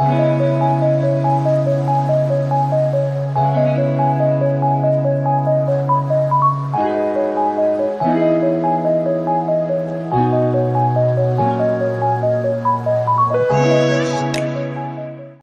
Música